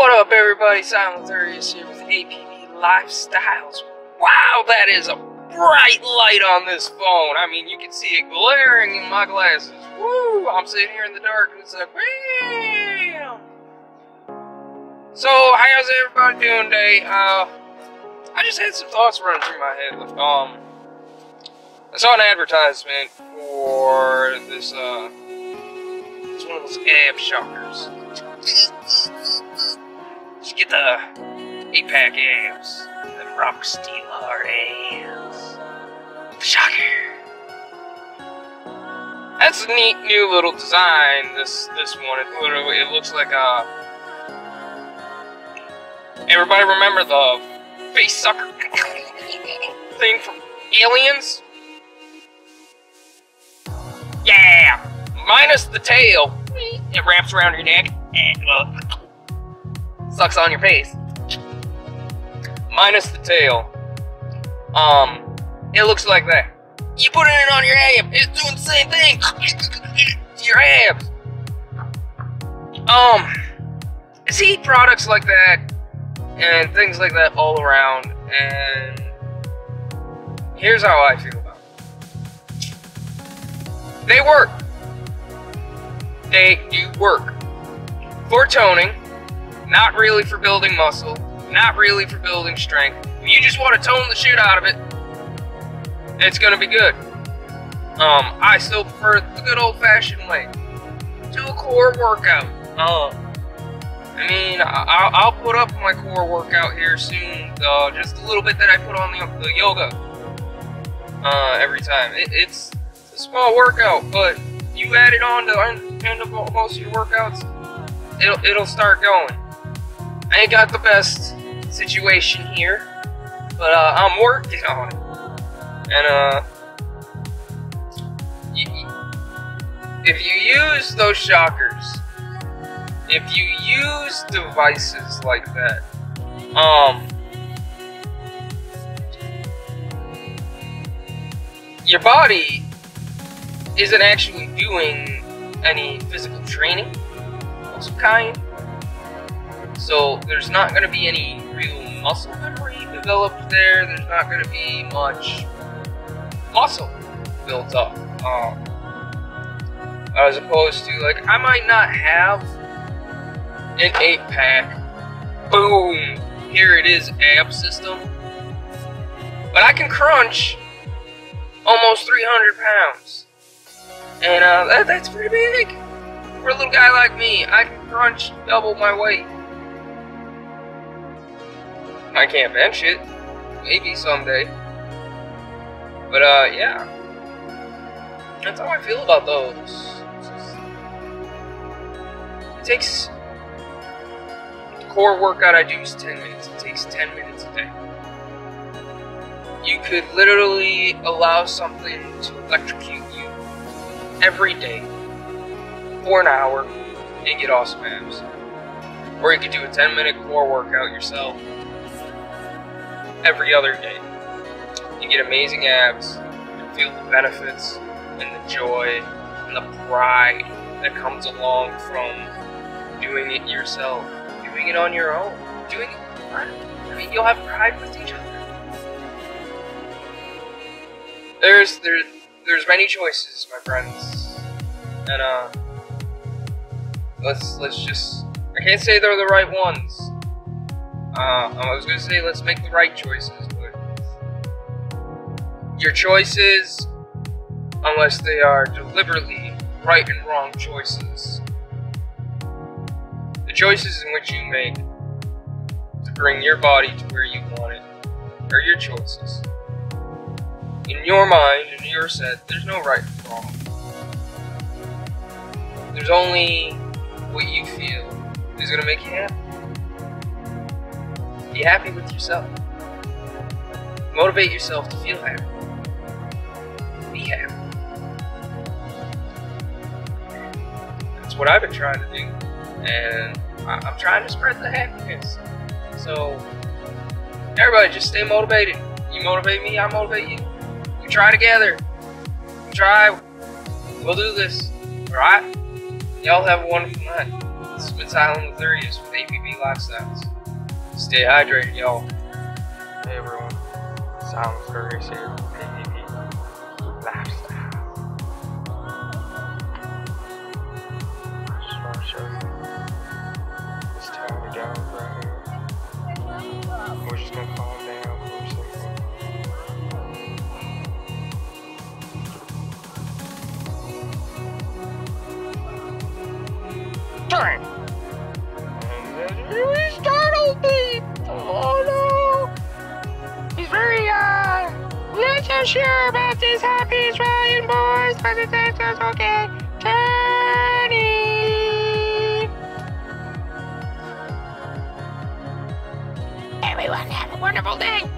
What up, everybody? Sylum Lathurious here with APB Lifestyles. Wow, that is a bright light on this phone. I mean, you can see it glaring in my glasses. Woo! I'm sitting here in the dark and it's like, bam! So, how's everybody doing today? Uh, I just had some thoughts running through my head. Um, I saw an advertisement for this, uh, it's one of those ab shockers. Just get the eight pack abs, the rock steel abs. Shocker. That's a neat new little design. This this one, it literally it looks like a. Everybody remember the face sucker thing from Aliens? Yeah, minus the tail. It wraps around your neck and uh, sucks on your face. Minus the tail. Um, it looks like that. You put it on your ab, it's doing the same thing your abs. Um, see products like that and things like that all around, and here's how I feel about it. They work. They do work. For toning, not really for building muscle, not really for building strength. If you just want to tone the shit out of it, it's gonna be good. Um, I still prefer the good old-fashioned way. Do a core workout. Um, I mean, I, I'll put up my core workout here soon. Uh, just a little bit that I put on the, the yoga uh, every time. It, it's a small workout, but you add it on to end of most of your workouts, it'll it'll start going. I ain't got the best situation here, but uh, I'm working on it. And uh, if you use those shockers, if you use devices like that, um, your body isn't actually doing any physical training of some kind. So there's not going to be any real muscle memory developed there. There's not going to be much muscle built up. Um, as opposed to, like, I might not have an 8 pack, boom, here it is, ab system. But I can crunch almost 300 pounds. And uh, that, that's pretty big. For a little guy like me, I can crunch double my weight. I can't bench it. Maybe someday. But uh, yeah. That's how I feel about those. It takes the core workout I do is 10 minutes. It takes 10 minutes a day. You could literally allow something to electrocute you every day for an hour and get awesome abs. Or you could do a 10 minute core workout yourself every other day. You get amazing abs you feel the benefits and the joy and the pride that comes along from doing it yourself, doing it on your own, doing it. I mean, you'll have pride with each other. There's there's there's many choices, my friends, and uh, let's let's just I can't say they're the right ones. Uh, I was gonna say let's make the right choices, but your choices, unless they are deliberately right and wrong choices, the choices in which you make to bring your body to where you want it are your choices. In your mind, in your set, there's no right and wrong. There's only what you feel is gonna make you happy. Be happy with yourself. Motivate yourself to feel happy. Be happy. That's what I've been trying to do. And I'm trying to spread the happiness. So, everybody just stay motivated. You motivate me, I motivate you. We try together. We try. We'll do this. Alright? Y'all have a wonderful night. This has been Sylum Lathurious with APB Lifestyles. Stay hydrated, y'all. Hey everyone, Silent Furious here, ADP Lifestyle. Tiny dog right here. We're just gonna calm down for a second. Turn! not sure about this happy Australian boys, but it sounds okay. Journey! Everyone have a wonderful day!